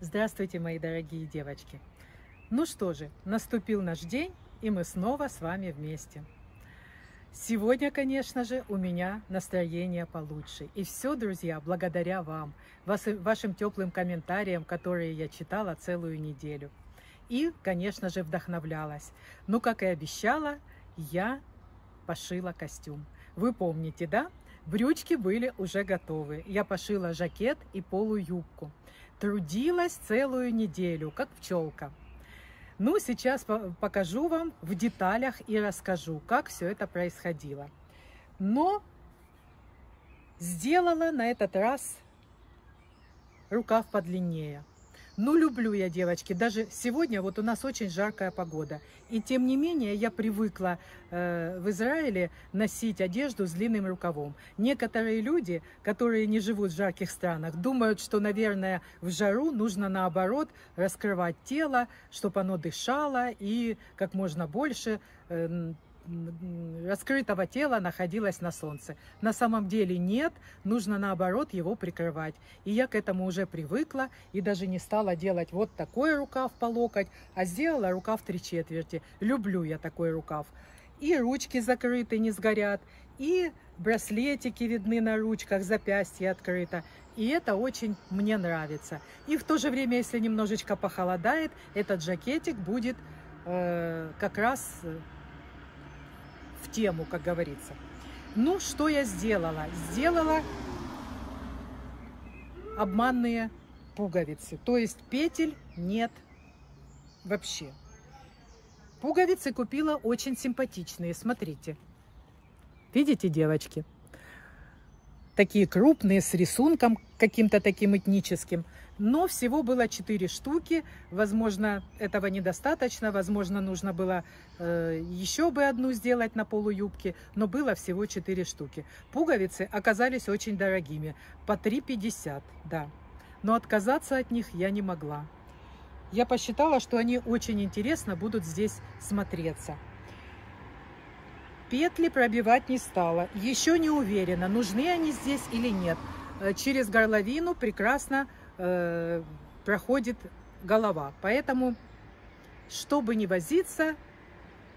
Здравствуйте, мои дорогие девочки! Ну что же, наступил наш день, и мы снова с вами вместе. Сегодня, конечно же, у меня настроение получше. И все, друзья, благодаря вам, вашим теплым комментариям, которые я читала целую неделю. И, конечно же, вдохновлялась. Ну, как и обещала, я пошила костюм. Вы помните, да? Брючки были уже готовы. Я пошила жакет и полуюбку. Трудилась целую неделю, как пчелка. Ну, сейчас покажу вам в деталях и расскажу, как все это происходило. Но сделала на этот раз рукав подлиннее. Ну, люблю я, девочки. Даже сегодня вот у нас очень жаркая погода. И тем не менее я привыкла э, в Израиле носить одежду с длинным рукавом. Некоторые люди, которые не живут в жарких странах, думают, что, наверное, в жару нужно наоборот раскрывать тело, чтобы оно дышало и как можно больше э, раскрытого тела находилось на солнце. На самом деле нет, нужно наоборот его прикрывать. И я к этому уже привыкла и даже не стала делать вот такой рукав по локоть, а сделала рукав три четверти. Люблю я такой рукав. И ручки закрыты, не сгорят, и браслетики видны на ручках, запястье открыто. И это очень мне нравится. И в то же время, если немножечко похолодает, этот жакетик будет э, как раз в тему, как говорится. Ну, что я сделала? Сделала обманные пуговицы. То есть петель нет вообще. Пуговицы купила очень симпатичные, смотрите. Видите, девочки? Такие крупные, с рисунком каким-то таким этническим но всего было 4 штуки. Возможно, этого недостаточно, возможно, нужно было э, еще бы одну сделать на полуюбке, но было всего 4 штуки. Пуговицы оказались очень дорогими, по 3,50, да. Но отказаться от них я не могла. Я посчитала, что они очень интересно будут здесь смотреться. Петли пробивать не стала. Еще не уверена, нужны они здесь или нет. Э, через горловину прекрасно э, проходит голова. Поэтому, чтобы не возиться,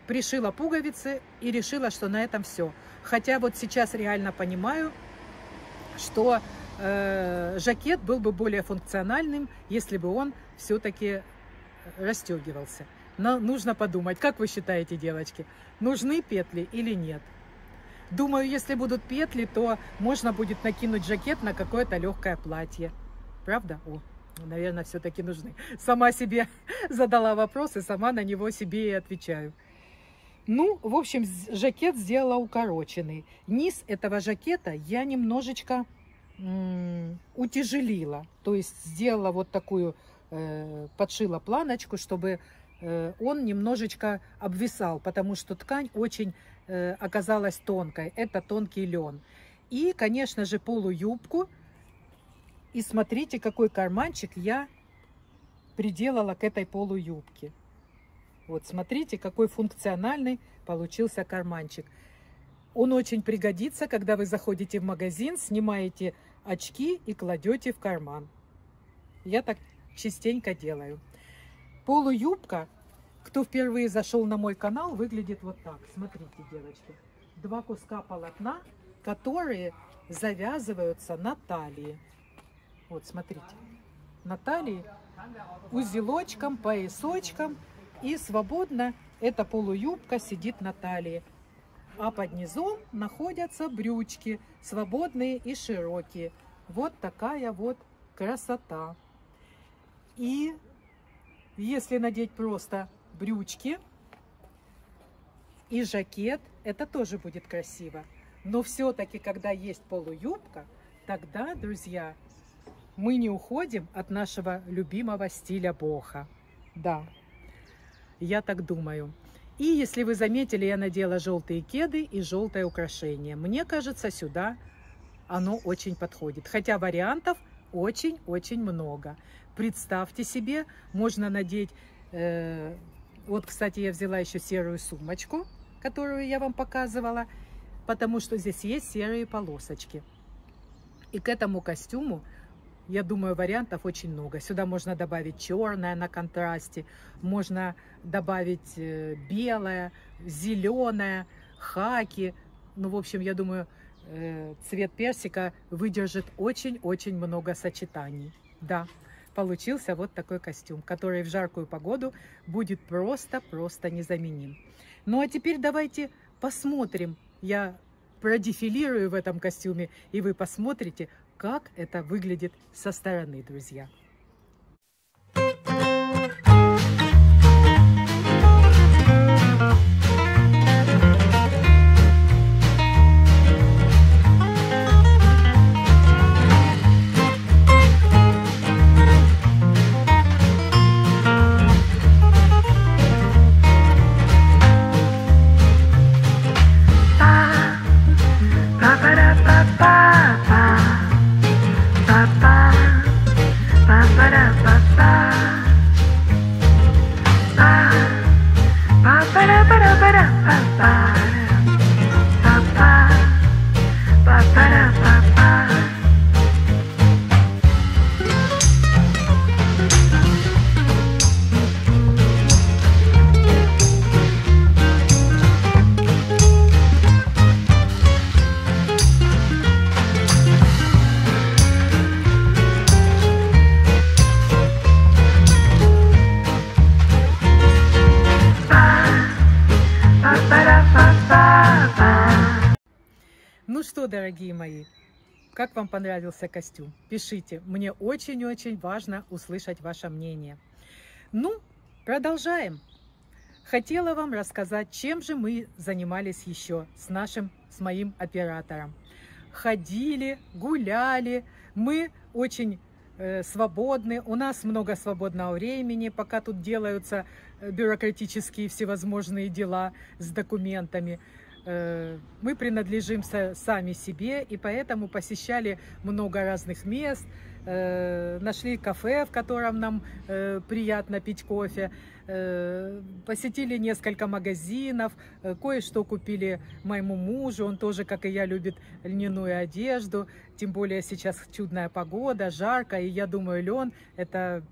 пришила пуговицы и решила, что на этом все. Хотя вот сейчас реально понимаю, что э, жакет был бы более функциональным, если бы он все-таки расстегивался. Но нужно подумать, как вы считаете, девочки, нужны петли или нет? Думаю, если будут петли, то можно будет накинуть жакет на какое-то легкое платье. Правда? О, наверное, все-таки нужны. Сама себе задала вопрос и сама на него себе и отвечаю. Ну, в общем, жакет сделала укороченный. Низ этого жакета я немножечко утяжелила. То есть сделала вот такую, э, подшила планочку, чтобы э, он немножечко обвисал, потому что ткань очень э, оказалась тонкой. Это тонкий лен. И, конечно же, полуюбку и смотрите, какой карманчик я приделала к этой полуюбке. Вот, смотрите, какой функциональный получился карманчик. Он очень пригодится, когда вы заходите в магазин, снимаете очки и кладете в карман. Я так частенько делаю. Полуюбка, кто впервые зашел на мой канал, выглядит вот так. Смотрите, девочки. Два куска полотна, которые завязываются на талии. Вот, смотрите. На талии узелочком, поясочком. И свободно эта полуюбка сидит на талии. А под низом находятся брючки, свободные и широкие. Вот такая вот красота. И если надеть просто брючки и жакет, это тоже будет красиво. Но все-таки, когда есть полуюбка, тогда, друзья, мы не уходим от нашего любимого стиля боха. Да, я так думаю. И если вы заметили, я надела желтые кеды и желтое украшение. Мне кажется, сюда оно очень подходит. Хотя вариантов очень-очень много. Представьте себе, можно надеть... Э, вот, кстати, я взяла еще серую сумочку, которую я вам показывала, потому что здесь есть серые полосочки. И к этому костюму я думаю, вариантов очень много. Сюда можно добавить черное на контрасте, можно добавить э, белое, зеленое, хаки. Ну, в общем, я думаю, э, цвет персика выдержит очень-очень много сочетаний. Да, получился вот такой костюм, который в жаркую погоду будет просто-просто незаменим. Ну, а теперь давайте посмотрим. Я продефилирую в этом костюме, и вы посмотрите, как это выглядит со стороны, друзья. Дорогие мои, как вам понравился костюм? Пишите, мне очень-очень важно услышать ваше мнение. Ну, продолжаем. Хотела вам рассказать, чем же мы занимались еще с нашим, с моим оператором. Ходили, гуляли, мы очень э, свободны, у нас много свободного времени, пока тут делаются э, бюрократические всевозможные дела с документами. Э, мы принадлежим сами себе, и поэтому посещали много разных мест, э, нашли кафе, в котором нам э, приятно пить кофе, посетили несколько магазинов, кое-что купили моему мужу, он тоже, как и я, любит льняную одежду, тем более сейчас чудная погода, жарко, и я думаю, лен – это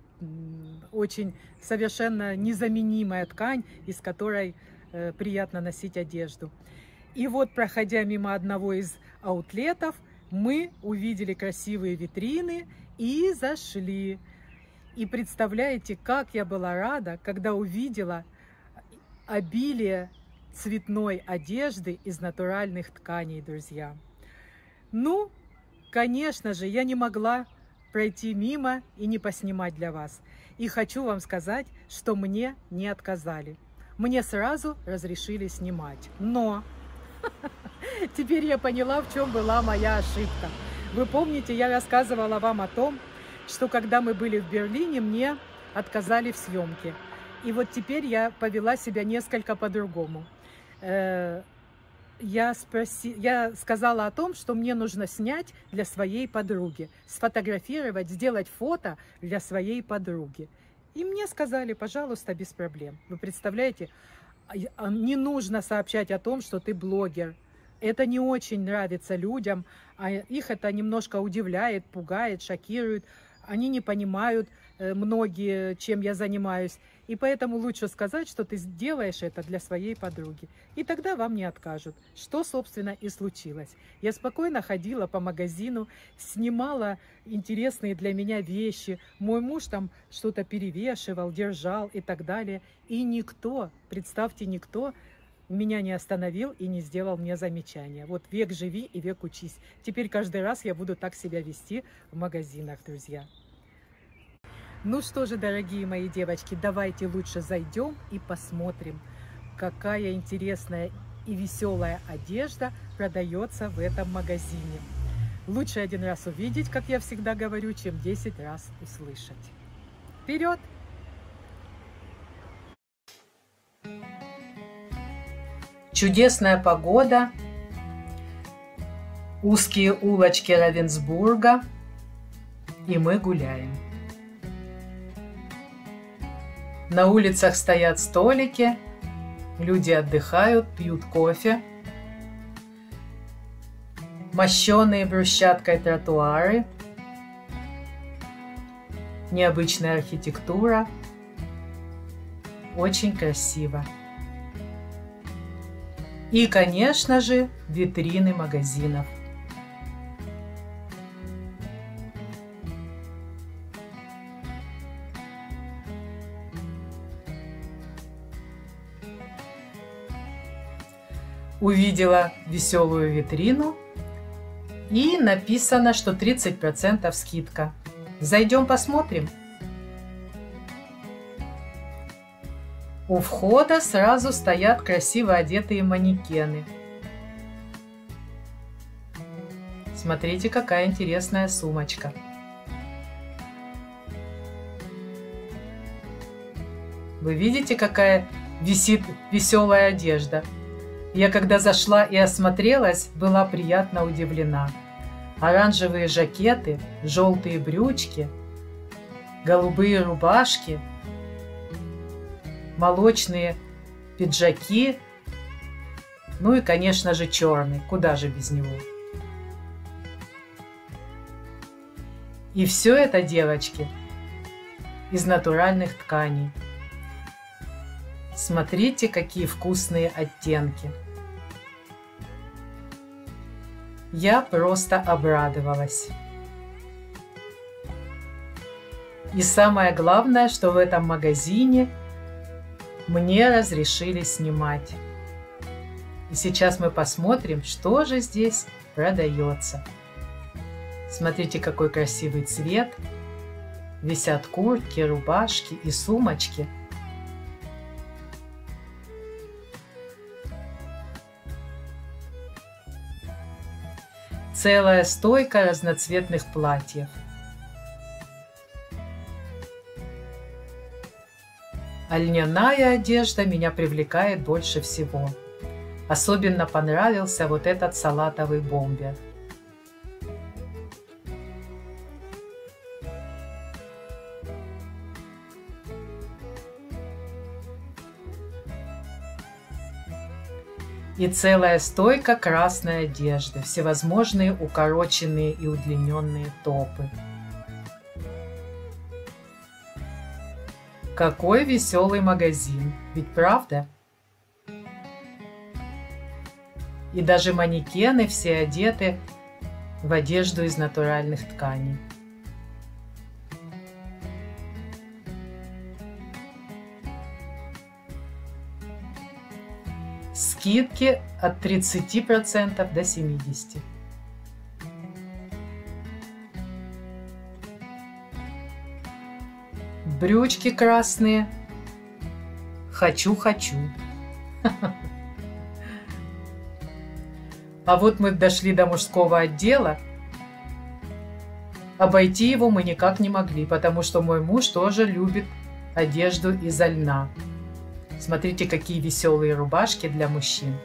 очень совершенно незаменимая ткань, из которой приятно носить одежду. И вот, проходя мимо одного из аутлетов, мы увидели красивые витрины и зашли. И представляете, как я была рада, когда увидела обилие цветной одежды из натуральных тканей, друзья. Ну, конечно же, я не могла пройти мимо и не поснимать для вас. И хочу вам сказать, что мне не отказали. Мне сразу разрешили снимать. Но Теперь я поняла, в чем была моя ошибка. Вы помните, я рассказывала вам о том, что когда мы были в Берлине, мне отказали в съемке. И вот теперь я повела себя несколько по-другому. Э, я, спроси... я сказала о том, что мне нужно снять для своей подруги, сфотографировать, сделать фото для своей подруги. И мне сказали, пожалуйста, без проблем. Вы представляете, а, а, не нужно сообщать о том, что ты блогер. Это не очень нравится людям, а их это немножко удивляет, пугает, шокирует. Они не понимают э, многие, чем я занимаюсь. И поэтому лучше сказать, что ты сделаешь это для своей подруги. И тогда вам не откажут. Что, собственно, и случилось. Я спокойно ходила по магазину, снимала интересные для меня вещи. Мой муж там что-то перевешивал, держал и так далее. И никто, представьте, никто меня не остановил и не сделал мне замечания. Вот век живи и век учись. Теперь каждый раз я буду так себя вести в магазинах, друзья. Ну что же, дорогие мои девочки, давайте лучше зайдем и посмотрим, какая интересная и веселая одежда продается в этом магазине. Лучше один раз увидеть, как я всегда говорю, чем 10 раз услышать. Вперед! Чудесная погода, узкие улочки Равенсбурга, и мы гуляем. На улицах стоят столики, люди отдыхают, пьют кофе. Мощенные брусчаткой тротуары. необычная архитектура. Очень красиво. И, конечно же, витрины магазинов. Увидела веселую витрину и написано, что 30% скидка. Зайдем посмотрим. У входа сразу стоят красиво одетые манекены. Смотрите, какая интересная сумочка. Вы видите, какая висит веселая одежда? Я когда зашла и осмотрелась, была приятно удивлена. Оранжевые жакеты, желтые брючки, голубые рубашки, молочные пиджаки, ну и, конечно же, черный. Куда же без него? И все это, девочки, из натуральных тканей. Смотрите, какие вкусные оттенки. Я просто обрадовалась. И самое главное, что в этом магазине мне разрешили снимать. И сейчас мы посмотрим, что же здесь продается. Смотрите, какой красивый цвет. Висят куртки, рубашки и сумочки – целая стойка разноцветных платьев. А льняная одежда меня привлекает больше всего. Особенно понравился вот этот салатовый бомбер – и целая стойка красной одежды, всевозможные укороченные и удлиненные топы. Какой веселый магазин, ведь правда? И даже манекены все одеты в одежду из натуральных тканей. Скидки от 30% до 70%. Брючки красные. Хочу, хочу. А вот мы дошли до мужского отдела. Обойти его мы никак не могли, потому что мой муж тоже любит одежду из льна. Смотрите, какие веселые рубашки для мужчин.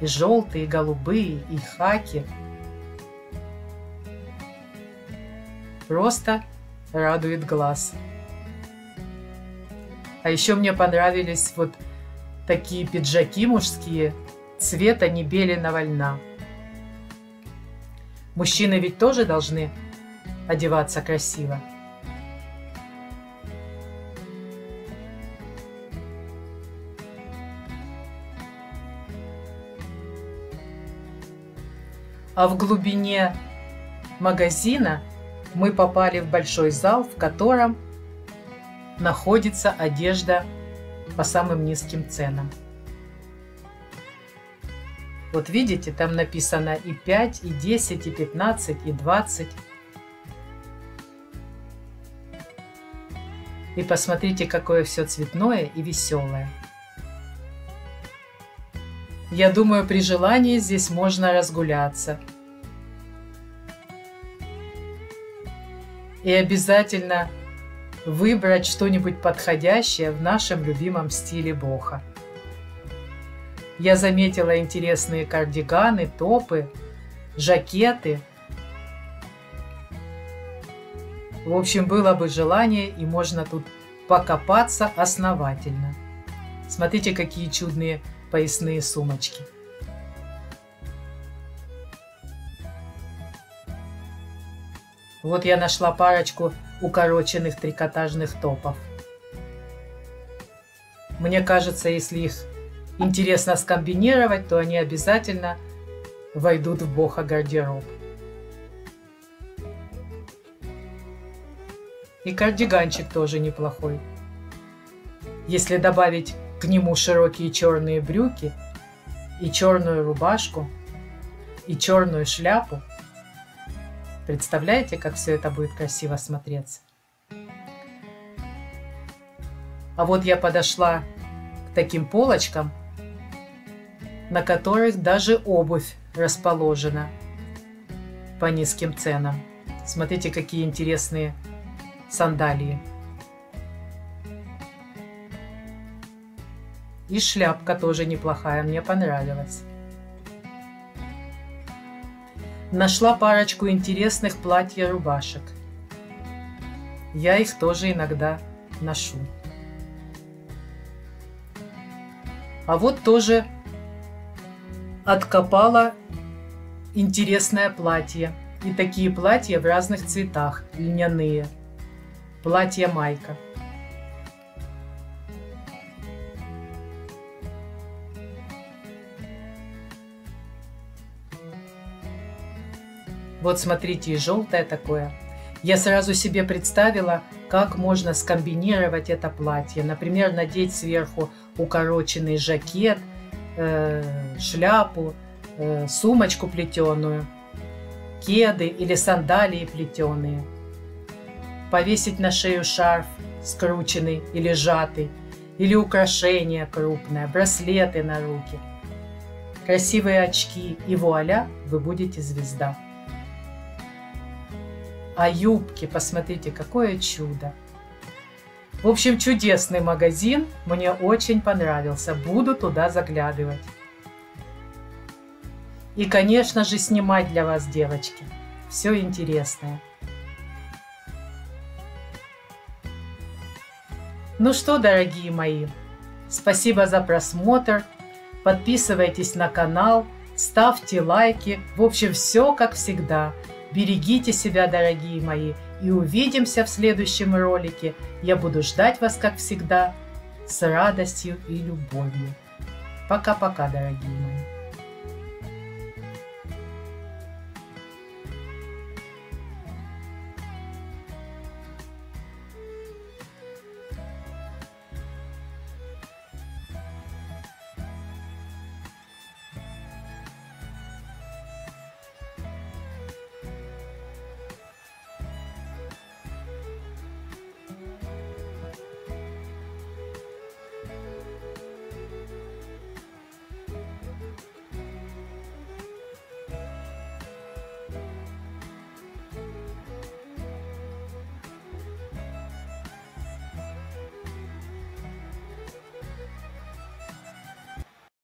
И желтые, и голубые, и хаки. Просто радует глаз. А еще мне понравились вот такие пиджаки мужские цвета небеленого льна. Мужчины ведь тоже должны одеваться красиво. А в глубине магазина мы попали в большой зал, в котором находится одежда по самым низким ценам. Вот видите, там написано и 5, и 10, и 15, и 20. И посмотрите, какое все цветное и веселое. Я думаю, при желании здесь можно разгуляться. И обязательно выбрать что-нибудь подходящее в нашем любимом стиле боха. Я заметила интересные кардиганы, топы, жакеты. В общем, было бы желание, и можно тут покопаться основательно. Смотрите, какие чудные поясные сумочки. Вот я нашла парочку укороченных трикотажных топов. Мне кажется, если их интересно скомбинировать, то они обязательно войдут в бога гардероб. И кардиганчик тоже неплохой. Если добавить к нему широкие черные брюки и черную рубашку и черную шляпу, представляете, как все это будет красиво смотреться? А вот я подошла к таким полочкам, на которых даже обувь расположена по низким ценам. Смотрите, какие интересные сандалии. И шляпка тоже неплохая, мне понравилась. Нашла парочку интересных платья-рубашек. Я их тоже иногда ношу. А вот тоже откопала интересное платье. И такие платья в разных цветах, льняные. Платье-майка. Вот смотрите, и желтое такое. Я сразу себе представила, как можно скомбинировать это платье. Например, надеть сверху укороченный жакет, э, шляпу, э, сумочку плетеную, кеды или сандалии плетеные. Повесить на шею шарф скрученный или сжатый, или украшение крупное, браслеты на руки, красивые очки и вуаля, вы будете звезда. А юбки, посмотрите, какое чудо. В общем, чудесный магазин, мне очень понравился, буду туда заглядывать. И, конечно же, снимать для вас, девочки, все интересное. Ну что, дорогие мои, спасибо за просмотр, подписывайтесь на канал, ставьте лайки, в общем, все как всегда – Берегите себя, дорогие мои, и увидимся в следующем ролике. Я буду ждать вас, как всегда, с радостью и любовью. Пока-пока, дорогие мои.